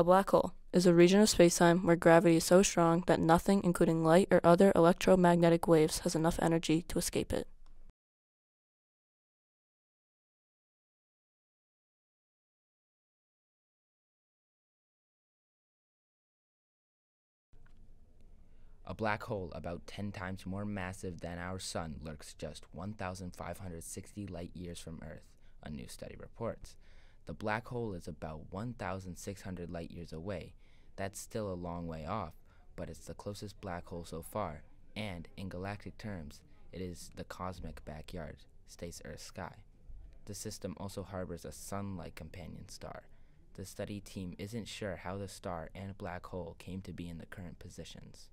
A black hole is a region of spacetime where gravity is so strong that nothing, including light or other electromagnetic waves, has enough energy to escape it. A black hole about 10 times more massive than our sun lurks just 1,560 light years from Earth, a new study reports. The black hole is about 1,600 light years away. That's still a long way off, but it's the closest black hole so far, and in galactic terms, it is the cosmic backyard, states Earth's sky. The system also harbors a sun like companion star. The study team isn't sure how the star and black hole came to be in the current positions.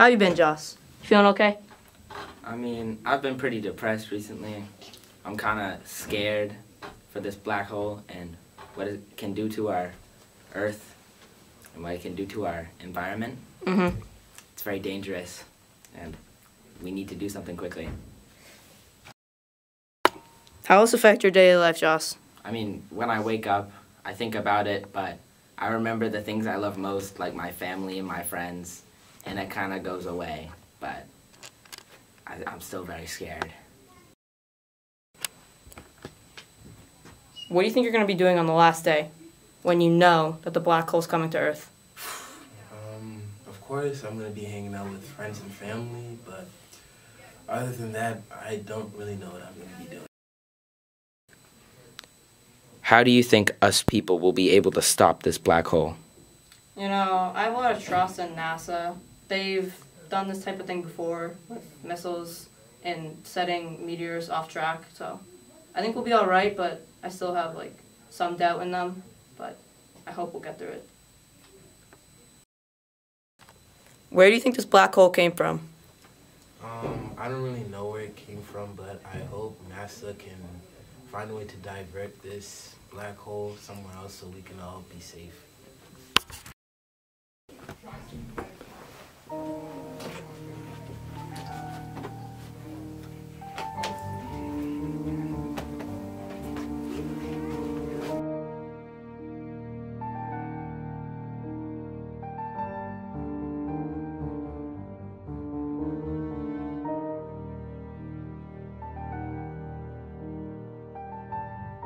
How you been, Joss? Feeling okay? I mean, I've been pretty depressed recently. I'm kind of scared for this black hole and what it can do to our Earth and what it can do to our environment. Mm-hmm. It's very dangerous, and we need to do something quickly. How does this affect your daily life, Joss? I mean, when I wake up, I think about it, but I remember the things I love most, like my family and my friends, and it kind of goes away, but I, I'm still very scared. What do you think you're going to be doing on the last day when you know that the black hole's coming to Earth? Um, of course, I'm gonna be hanging out with friends and family, but other than that, I don't really know what I'm gonna be doing. How do you think us people will be able to stop this black hole? You know, I have a lot of trust in NASA. They've done this type of thing before with missiles and setting meteors off track, so I think we'll be alright, but I still have like some doubt in them, but I hope we'll get through it. Where do you think this black hole came from? Um, I don't really know where it came from, but I hope NASA can find a way to divert this black hole somewhere else so we can all be safe.